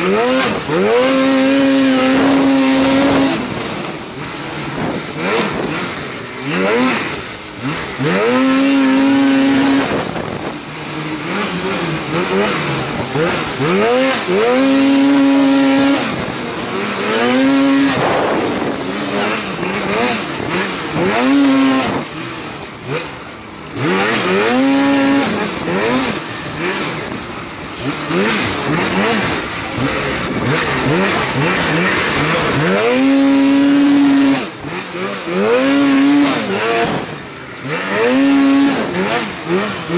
Mm-hmm. Oh!